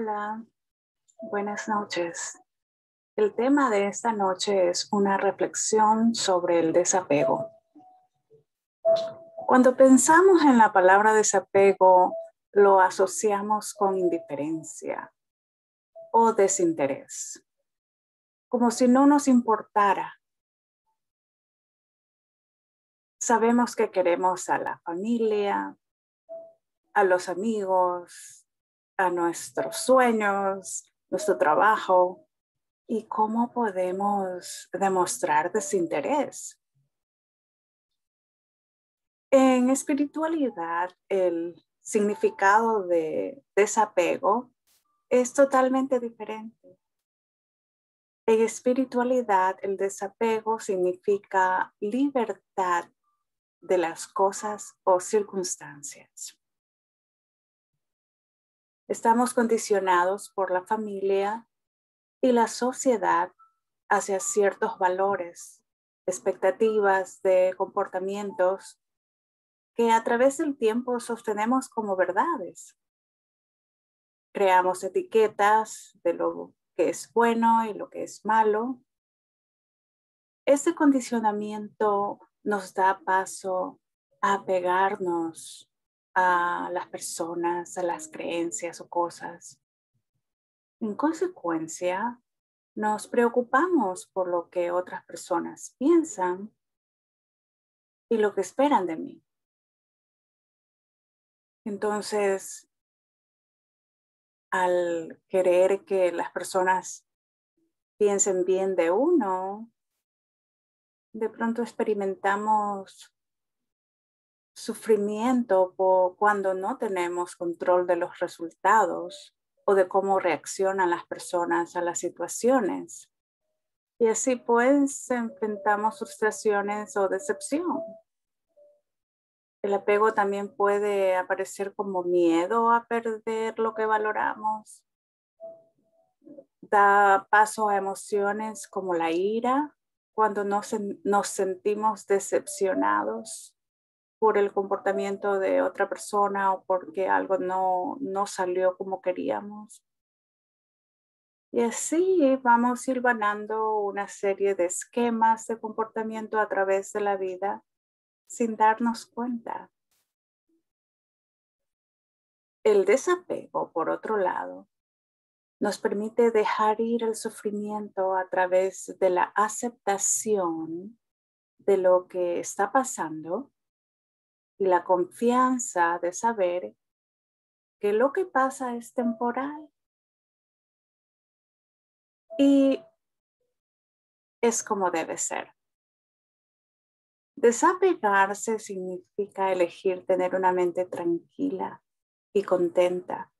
Hola, buenas noches. El tema de esta noche es una reflexión sobre el desapego. Cuando pensamos en la palabra desapego, lo asociamos con indiferencia o desinterés, como si no nos importara. Sabemos que queremos a la familia, a los amigos, a nuestros sueños, nuestro trabajo y cómo podemos demostrar desinterés. En espiritualidad, el significado de desapego es totalmente diferente. En espiritualidad, el desapego significa libertad de las cosas o circunstancias. Estamos condicionados por la familia y la sociedad hacia ciertos valores, expectativas de comportamientos que a través del tiempo sostenemos como verdades. Creamos etiquetas de lo que es bueno y lo que es malo. Este condicionamiento nos da paso a pegarnos a las personas, a las creencias o cosas. En consecuencia, nos preocupamos por lo que otras personas piensan y lo que esperan de mí. Entonces, al querer que las personas piensen bien de uno, de pronto experimentamos sufrimiento cuando no tenemos control de los resultados o de cómo reaccionan las personas a las situaciones. Y así pues enfrentamos frustraciones o decepción. El apego también puede aparecer como miedo a perder lo que valoramos. Da paso a emociones como la ira cuando nos, nos sentimos decepcionados por el comportamiento de otra persona o porque algo no, no salió como queríamos. Y así vamos ir ganando una serie de esquemas de comportamiento a través de la vida sin darnos cuenta. El desapego, por otro lado, nos permite dejar ir el sufrimiento a través de la aceptación de lo que está pasando y la confianza de saber que lo que pasa es temporal y es como debe ser. Desapegarse significa elegir tener una mente tranquila y contenta,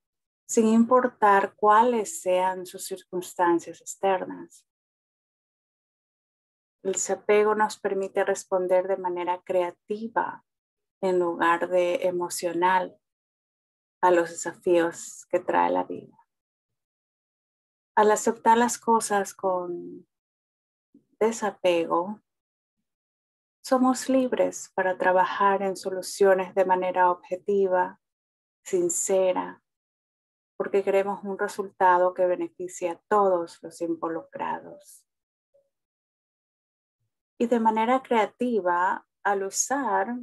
sin importar cuáles sean sus circunstancias externas. El desapego nos permite responder de manera creativa en lugar de emocional a los desafíos que trae la vida. Al aceptar las cosas con desapego, somos libres para trabajar en soluciones de manera objetiva, sincera, porque queremos un resultado que beneficie a todos los involucrados. Y de manera creativa, al usar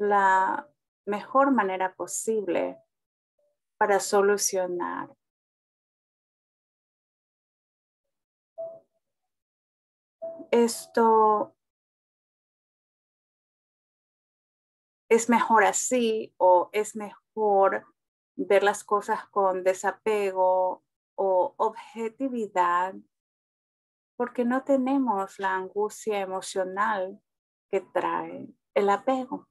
la mejor manera posible para solucionar. Esto es mejor así o es mejor ver las cosas con desapego o objetividad porque no tenemos la angustia emocional que trae el apego.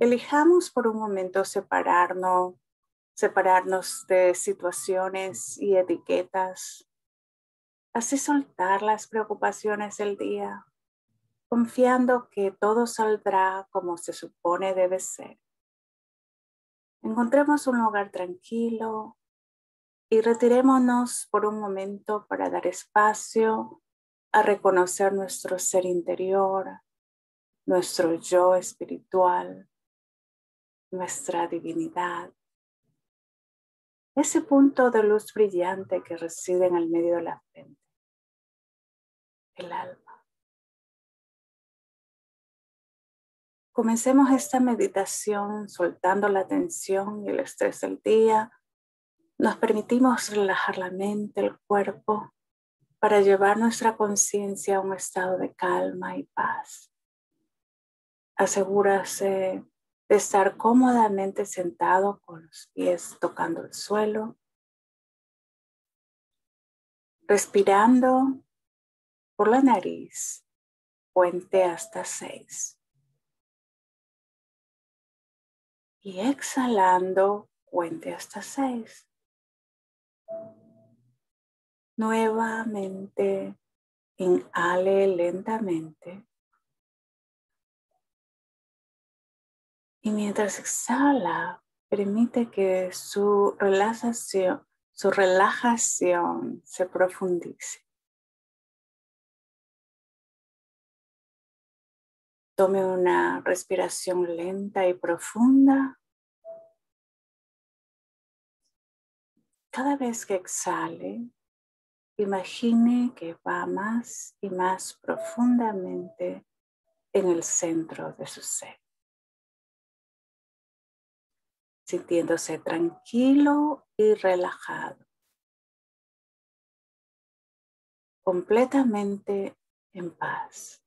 Elijamos por un momento separarnos, separarnos de situaciones y etiquetas, así soltar las preocupaciones del día, confiando que todo saldrá como se supone debe ser. Encontremos un lugar tranquilo y retirémonos por un momento para dar espacio a reconocer nuestro ser interior, nuestro yo espiritual, nuestra divinidad, ese punto de luz brillante que reside en el medio de la frente, el alma. Comencemos esta meditación soltando la tensión y el estrés del día. Nos permitimos relajar la mente, el cuerpo, para llevar nuestra conciencia a un estado de calma y paz. Asegúrase de estar cómodamente sentado con los pies tocando el suelo, respirando por la nariz, cuente hasta seis. Y exhalando, cuente hasta seis. Nuevamente, inhale lentamente. Y mientras exhala, permite que su relajación, su relajación se profundice. Tome una respiración lenta y profunda. Cada vez que exhale, imagine que va más y más profundamente en el centro de su ser. Sintiéndose tranquilo y relajado, completamente en paz.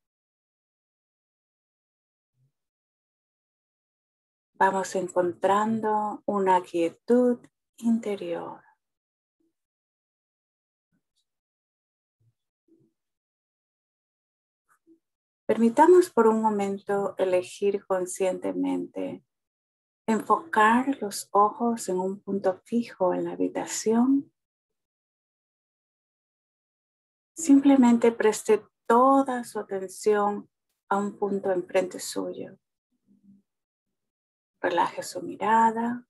Vamos encontrando una quietud interior. Permitamos por un momento elegir conscientemente enfocar los ojos en un punto fijo en la habitación. Simplemente preste toda su atención a un punto enfrente suyo. Relaje su mirada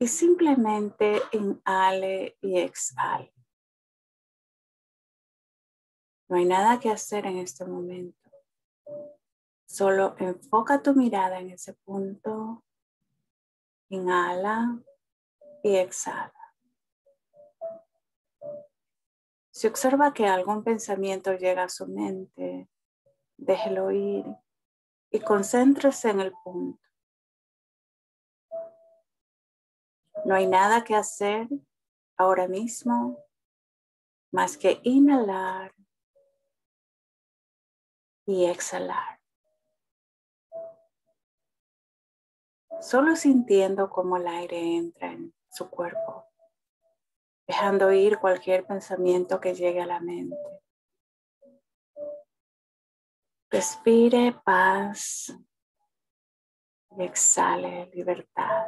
y simplemente inhale y exhale. No hay nada que hacer en este momento. Solo enfoca tu mirada en ese punto. Inhala y exhala. Si observa que algún pensamiento llega a su mente, déjelo ir y concéntrese en el punto. No hay nada que hacer ahora mismo más que inhalar y exhalar. Solo sintiendo cómo el aire entra en su cuerpo, dejando ir cualquier pensamiento que llegue a la mente. Respire paz y exhale libertad,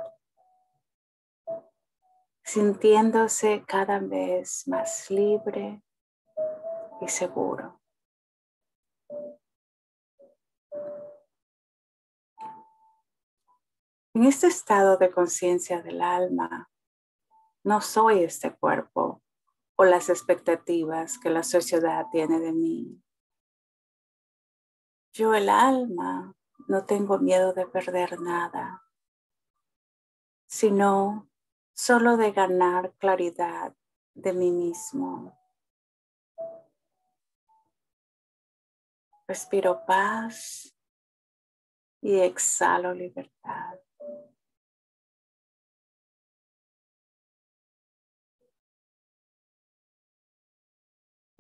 sintiéndose cada vez más libre y seguro. En este estado de conciencia del alma, no soy este cuerpo o las expectativas que la sociedad tiene de mí. Yo el alma no tengo miedo de perder nada, sino solo de ganar claridad de mí mismo. Respiro paz y exhalo libertad.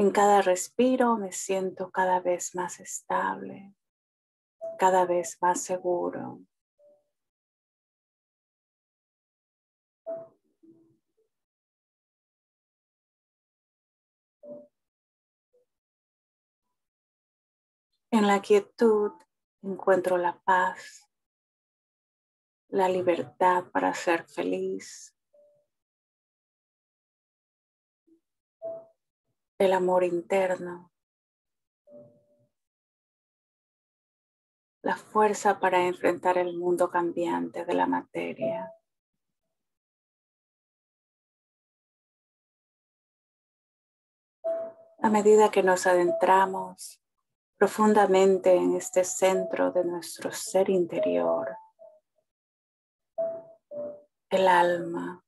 En cada respiro me siento cada vez más estable, cada vez más seguro. En la quietud encuentro la paz, la libertad para ser feliz, el amor interno, la fuerza para enfrentar el mundo cambiante de la materia. A medida que nos adentramos profundamente en este centro de nuestro ser interior, el alma,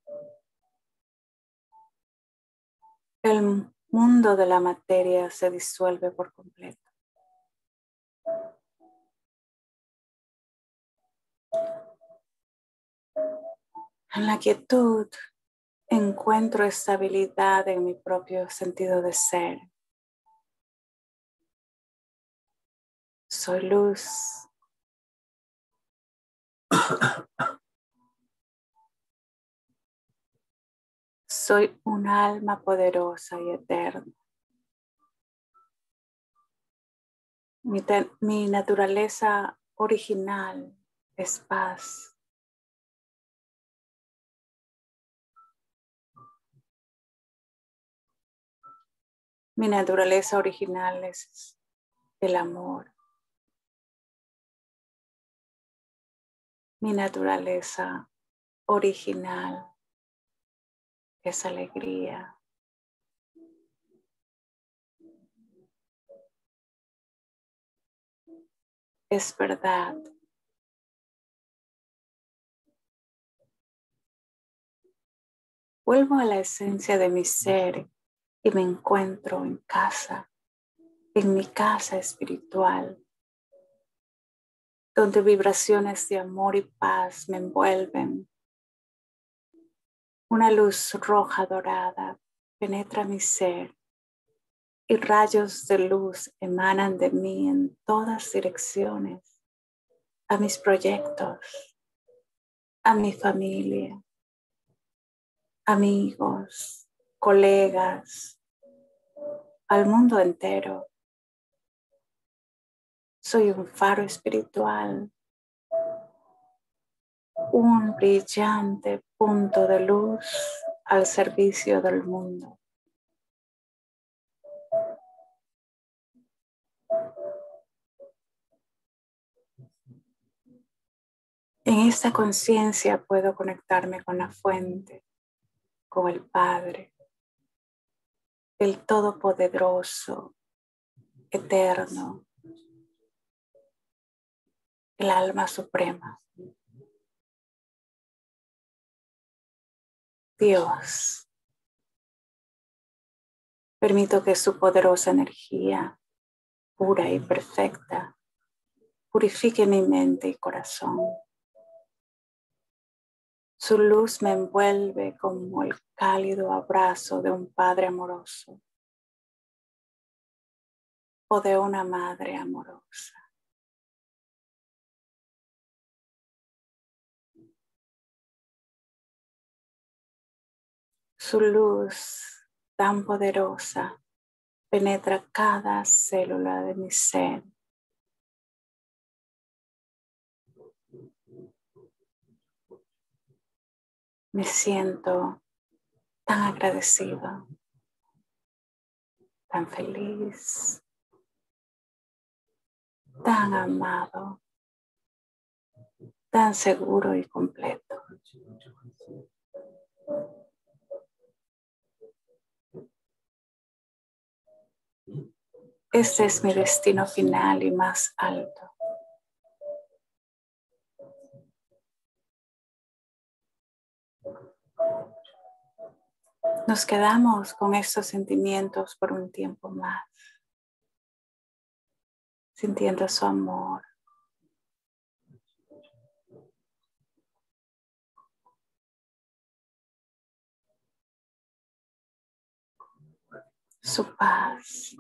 el mundo de la materia se disuelve por completo. En la quietud encuentro estabilidad en mi propio sentido de ser. Soy luz. Soy un alma poderosa y eterna. Mi, naturaleza original es paz. Mi naturaleza original es el amor. Mi naturaleza original es alegría. Es verdad. Vuelvo a la esencia de mi ser y me encuentro en casa, en mi casa espiritual, donde vibraciones de amor y paz me envuelven. Una luz roja dorada penetra mi ser y rayos de luz emanan de mí en todas direcciones, a mis proyectos, a mi familia, amigos, colegas, al mundo entero. Soy un faro espiritual, un brillante punto de luz al servicio del mundo. En esta conciencia puedo conectarme con la fuente, con el Padre, el Todopoderoso, eterno, el alma suprema. Dios, permito que su poderosa energía, pura y perfecta, purifique mi mente y corazón. Su luz me envuelve como el cálido abrazo de un padre amoroso o de una madre amorosa. Su luz tan poderosa penetra cada célula de mi ser me siento tan agradecido, tan feliz, tan amado, tan seguro y completo. Este es mi destino final y más alto. Nos quedamos con estos sentimientos por un tiempo más, sintiendo su amor. Su paz.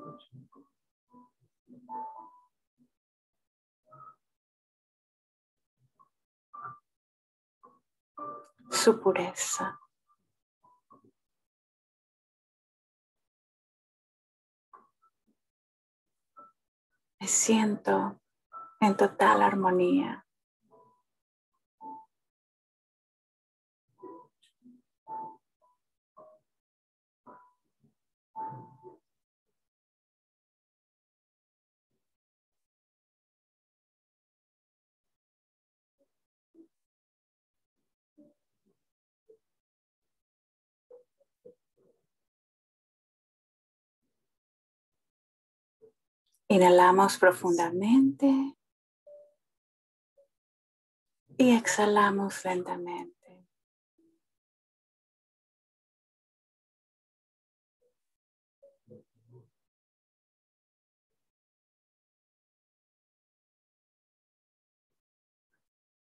Su pureza. Me siento en total armonía. Inhalamos profundamente y exhalamos lentamente.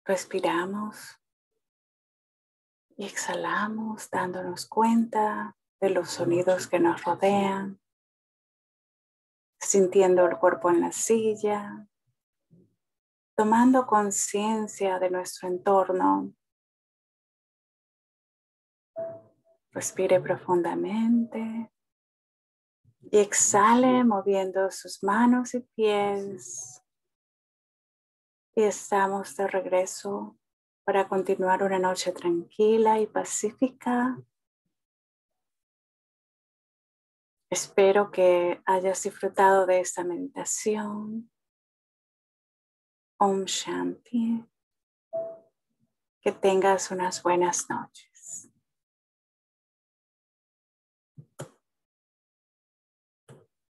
Respiramos y exhalamos dándonos cuenta de los sonidos que nos rodean, sintiendo el cuerpo en la silla, tomando conciencia de nuestro entorno. Respire profundamente y exhale moviendo sus manos y pies. Y estamos de regreso para continuar una noche tranquila y pacífica. Espero que hayas disfrutado de esta meditación. Om Shanti. Que tengas unas buenas noches.